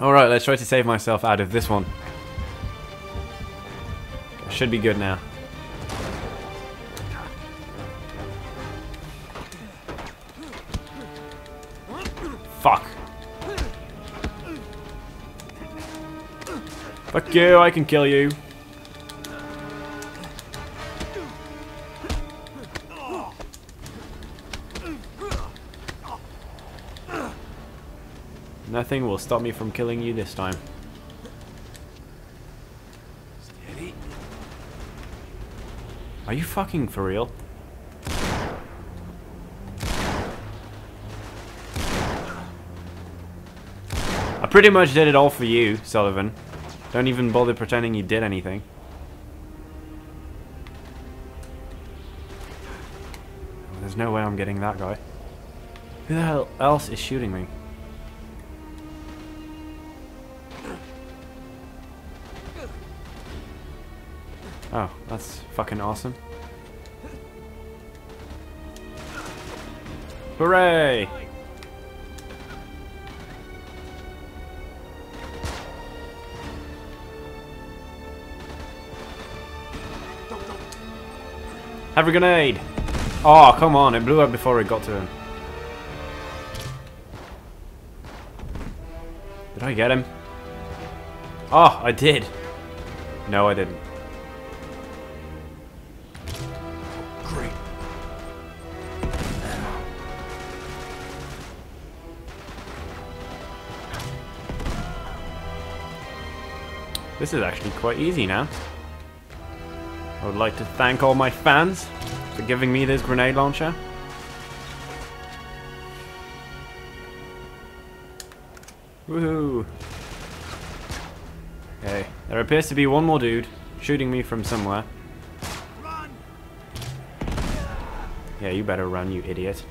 Alright, let's try to save myself out of this one. Should be good now. Fuck. Fuck you, I can kill you. Nothing will stop me from killing you this time. Steady. Are you fucking for real? I pretty much did it all for you, Sullivan. Don't even bother pretending you did anything. There's no way I'm getting that guy. Who the hell else is shooting me? Oh, that's fucking awesome. Hooray! Have a grenade! Oh, come on, it blew up before it got to him. Did I get him? Oh, I did. No, I didn't. This is actually quite easy now. I would like to thank all my fans for giving me this grenade launcher. Woohoo! Okay, there appears to be one more dude shooting me from somewhere. Run. Yeah, you better run, you idiot.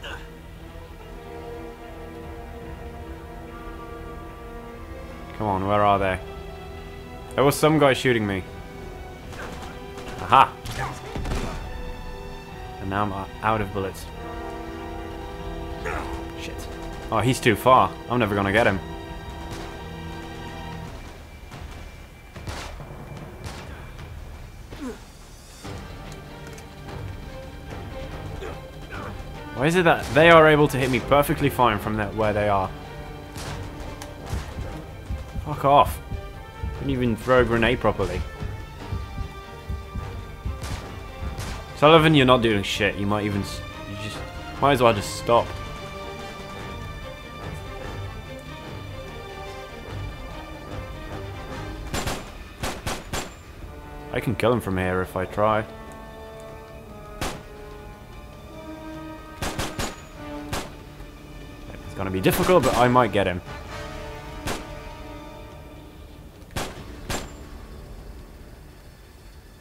Come on, where are they? There was some guy shooting me. Aha! And now I'm out of bullets. Shit. Oh, he's too far. I'm never gonna get him. Why is it that they are able to hit me perfectly fine from that where they are? Fuck off. Couldn't even throw a grenade properly. Sullivan, you're not doing shit. You might even... You just... Might as well just stop. I can kill him from here if I try. It's gonna be difficult, but I might get him.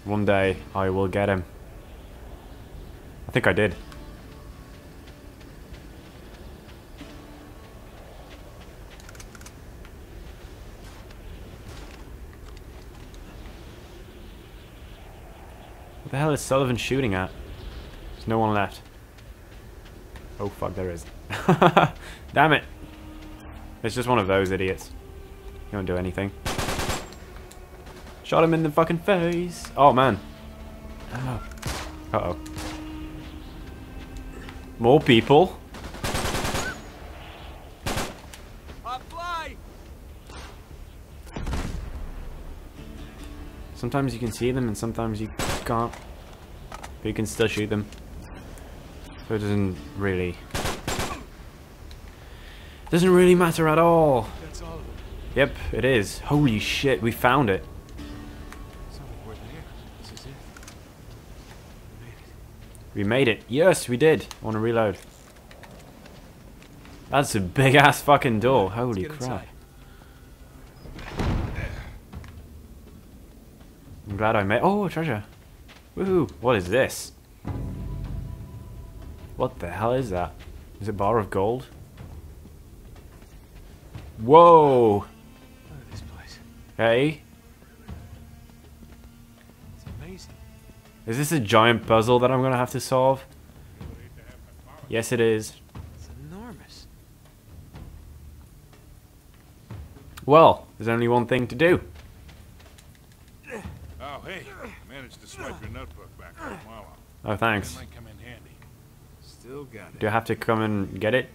One day, I will get him. I think I did. What the hell is Sullivan shooting at? There's no one left. Oh fuck, there is. Damn it. It's just one of those idiots. He won't do anything. Shot him in the fucking face. Oh man. Oh. Uh oh. More people. Sometimes you can see them and sometimes you can't. But you can still shoot them. So it doesn't really... Doesn't really matter at all. That's all. Yep, it is. Holy shit, we found it. We made it. Yes, we did. I want to reload. That's a big ass fucking door. Holy crap. inside. I'm glad I made. Oh, treasure. Woohoo. What is this? What the hell is that? Is it a bar of gold? Whoa. Look at this place. Hey. Is this a giant puzzle that I'm going to have to solve? Yes, it is. It's enormous. Well, there's only one thing to do. Oh, hey, managed to swipe your notebook back from Marlowe. Oh, thanks. Might come in handy. Still got it. Do I have to come and get it?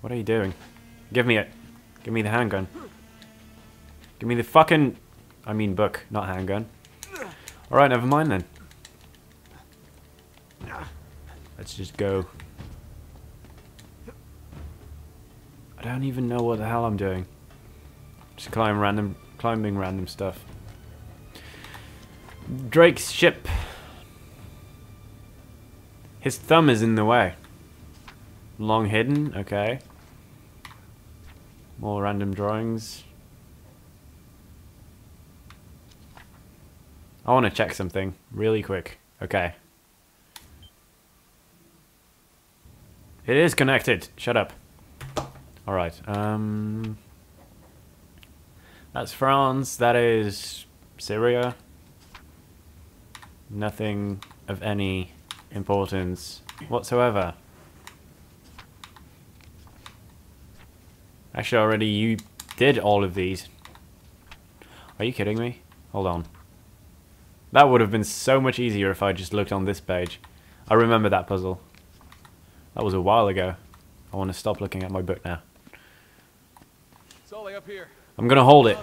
What are you doing? Give me it. Give me the handgun. Give me the fucking... I mean book, not handgun. Alright, never mind then. Let's just go. I don't even know what the hell I'm doing. Just climb random, climbing random stuff. Drake's ship. His thumb is in the way. Long hidden, okay. More random drawings. I want to check something really quick. Okay. It is connected. Shut up. Alright, um... That's France. That is Syria. Nothing of any importance whatsoever. Actually, already you did all of these. Are you kidding me? Hold on. That would have been so much easier if I just looked on this page. I remember that puzzle. That was a while ago. I want to stop looking at my book now. Sully, up here. I'm gonna hold it.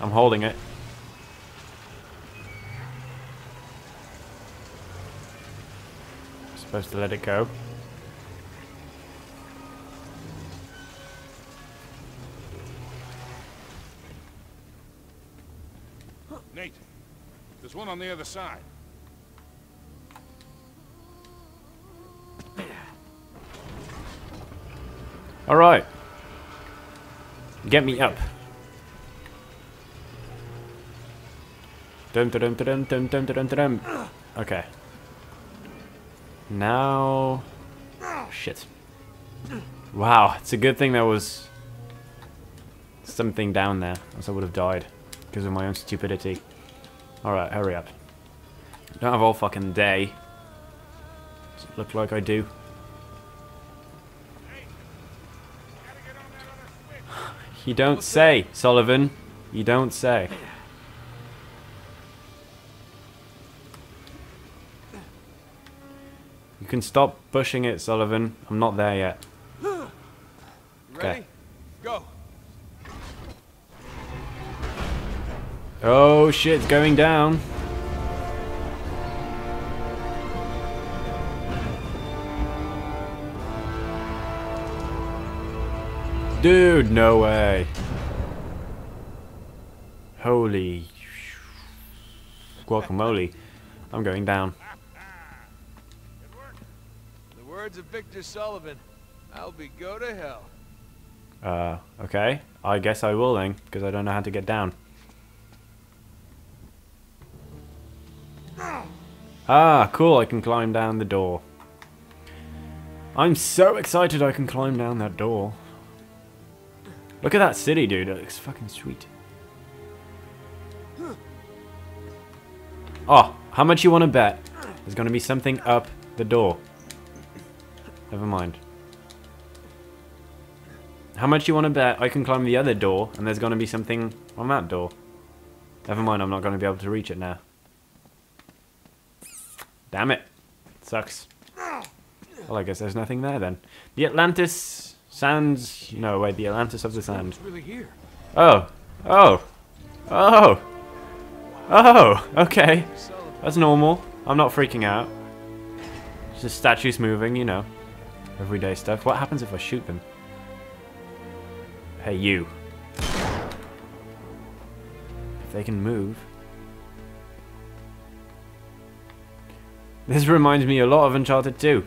I'm holding it. Supposed to let it go. On the other side. Alright. Get me up. Dum dum dum dum dum dum dum. Okay. Now. Shit. Wow, it's a good thing there was something down there, else I would have died because of my own stupidity. Alright, hurry up. Don't have all fucking day. Does it look like I do? You don't say, Sullivan. You don't say. You can stop pushing it, Sullivan. I'm not there yet. Okay. Ready? Go. Oh shit, it's going down. Dude, no way. Holy guacamole. I'm going down. The words of Victor Sullivan. I'll be go to hell. Uh, okay. I guess I will then, because I don't know how to get down. Ah, cool, I can climb down the door. I'm so excited I can climb down that door. Look at that city, dude. It looks fucking sweet. Oh, how much you want to bet? There's going to be something up the door. Never mind. How much you want to bet I can climb the other door and there's going to be something on that door? Never mind, I'm not going to be able to reach it now. Damn it. Sucks. Well, I guess there's nothing there then. The Atlantis Sands... No, wait, the Atlantis of the Sand. Really here. Oh. Oh. Oh. Oh. Okay. That's normal. I'm not freaking out. It's just statues moving, you know. Everyday stuff. What happens if I shoot them? Hey, you. If they can move. This reminds me a lot of Uncharted 2.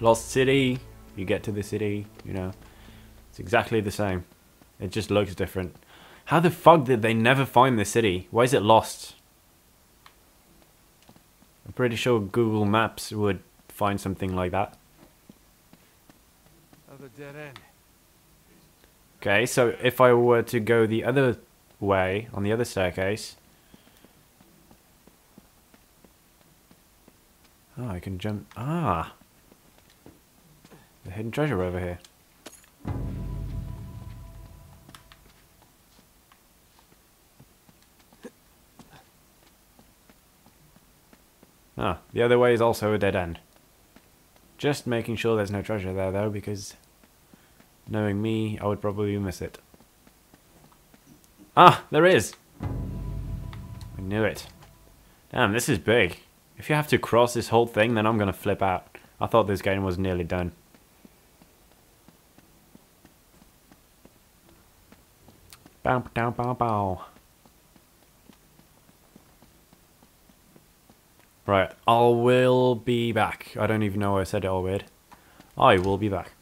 Lost City, you get to the city, you know. It's exactly the same. It just looks different. How the fuck did they never find the city? Why is it lost? I'm pretty sure Google Maps would find something like that. Another dead end. Okay, so if I were to go the other way, on the other staircase, Oh, I can jump. Ah. The hidden treasure over here. Ah, the other way is also a dead end. Just making sure there's no treasure there though, because knowing me, I would probably miss it. Ah, there is! I knew it. Damn, this is big. If you have to cross this whole thing, then I'm gonna flip out. I thought this game was nearly done. Bow, bow, bow, bow. Right, I will be back. I don't even know why I said it all weird. I will be back.